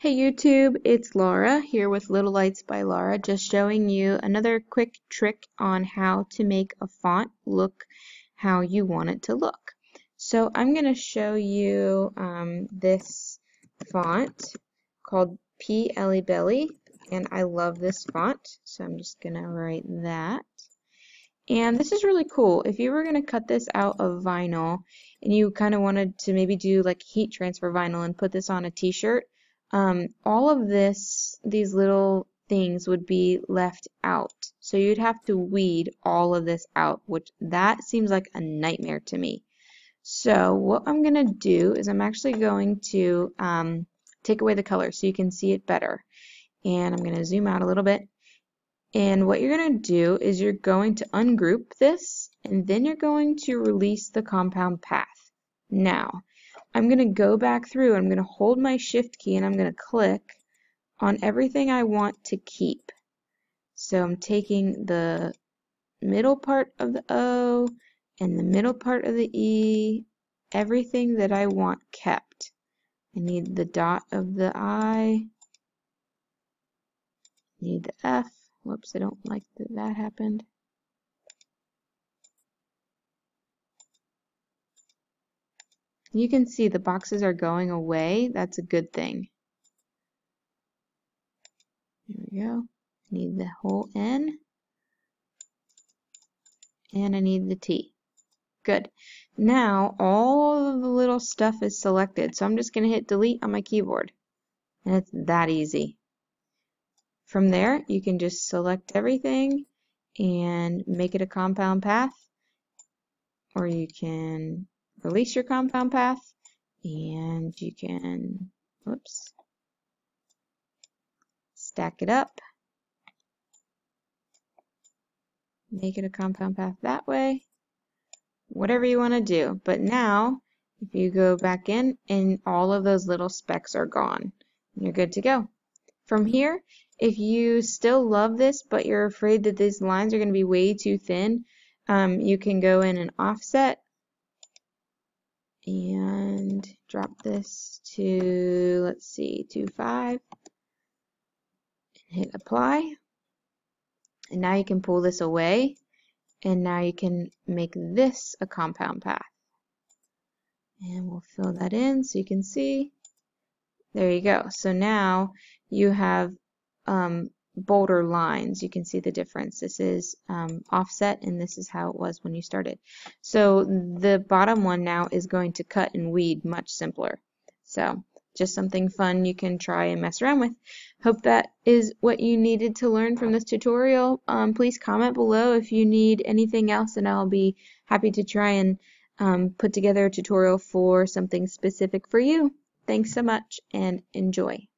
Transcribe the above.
Hey YouTube, it's Laura here with Little Lights by Laura, just showing you another quick trick on how to make a font look how you want it to look. So I'm going to show you um, this font called P. Ellie Belly, and I love this font, so I'm just going to write that. And this is really cool. If you were going to cut this out of vinyl and you kind of wanted to maybe do like heat transfer vinyl and put this on a t-shirt, um, all of this, these little things would be left out. So you'd have to weed all of this out, which that seems like a nightmare to me. So what I'm going to do is I'm actually going to um, take away the color so you can see it better. And I'm going to zoom out a little bit. And what you're going to do is you're going to ungroup this and then you're going to release the compound path. Now, I'm going to go back through, I'm going to hold my shift key and I'm going to click on everything I want to keep. So I'm taking the middle part of the O and the middle part of the E, everything that I want kept. I need the dot of the I, need the F, whoops, I don't like that that happened. You can see the boxes are going away. That's a good thing. There we go. I need the whole N. And I need the T. Good. Now all of the little stuff is selected. So I'm just going to hit delete on my keyboard. And it's that easy. From there, you can just select everything and make it a compound path. Or you can release your compound path and you can, whoops, stack it up, make it a compound path that way, whatever you want to do. But now, if you go back in and all of those little specks are gone, you're good to go. From here, if you still love this, but you're afraid that these lines are going to be way too thin, um, you can go in and offset and drop this to, let's see, 2.5 and hit apply. And now you can pull this away and now you can make this a compound path. And we'll fill that in so you can see. There you go. So now you have um, bolder lines. You can see the difference. This is um, offset and this is how it was when you started. So the bottom one now is going to cut and weed much simpler. So just something fun you can try and mess around with. Hope that is what you needed to learn from this tutorial. Um, please comment below if you need anything else and I'll be happy to try and um, put together a tutorial for something specific for you. Thanks so much and enjoy.